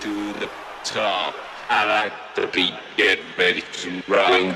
to the top. I like to be getting ready to run.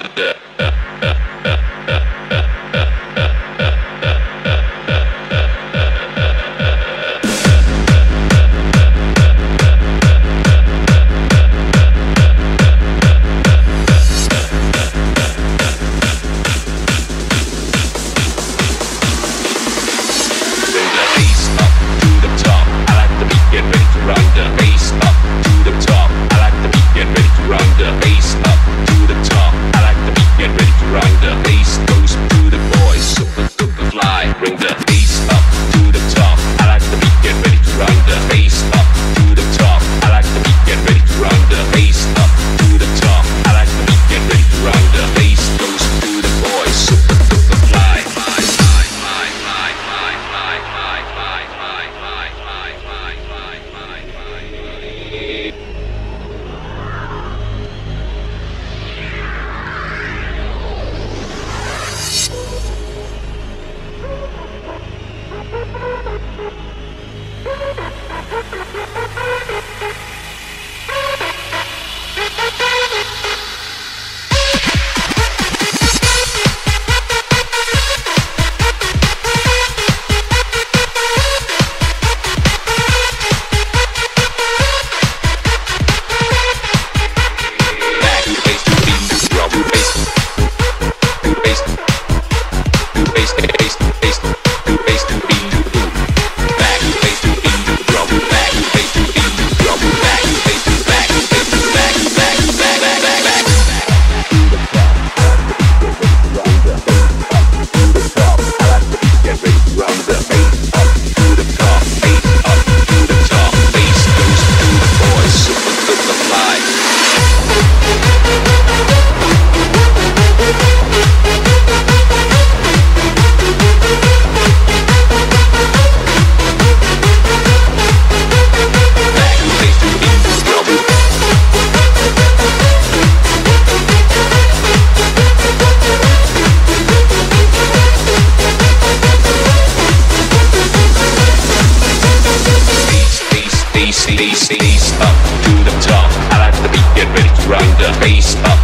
bass, bass up to the top. I like the beat, get ready to run the bass up.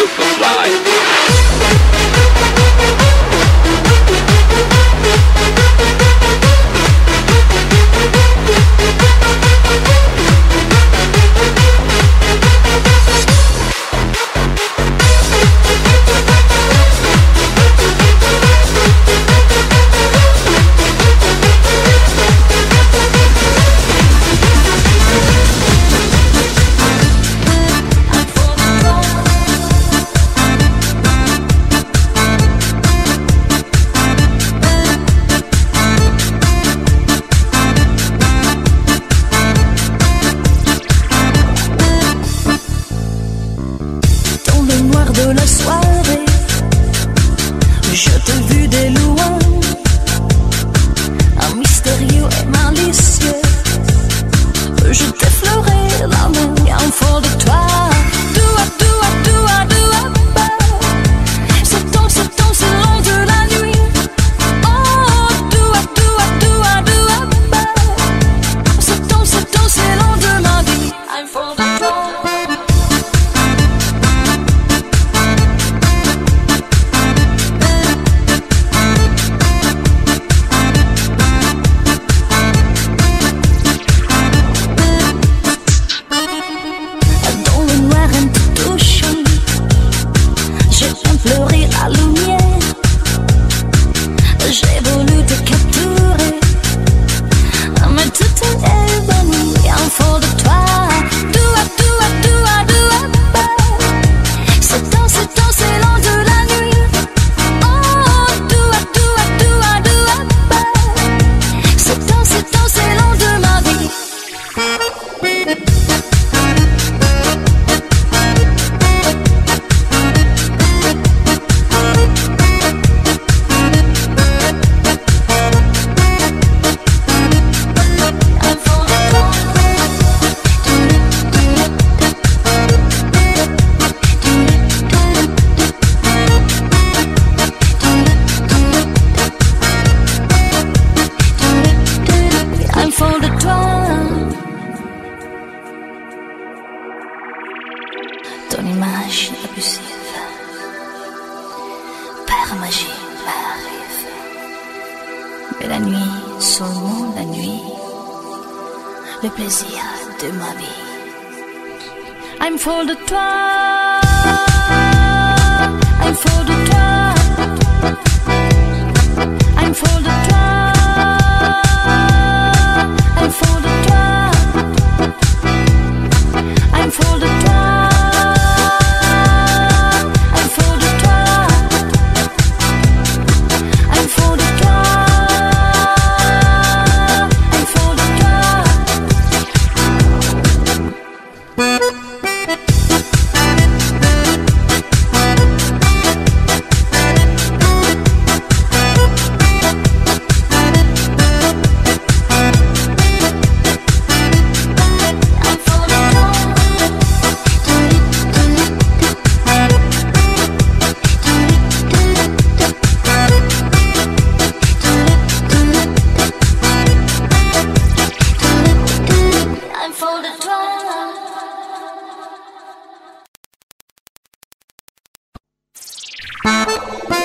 superfly. la soirée. Je t'ai vu des loin, un mystérieux et malicieux. Je t'effleurais la main, un fort de toi. ton image abusive. Père magie m'arrive. Mais la nuit, seulement la nuit, le plaisir de ma vie. I'm for de toi, I'm for the Música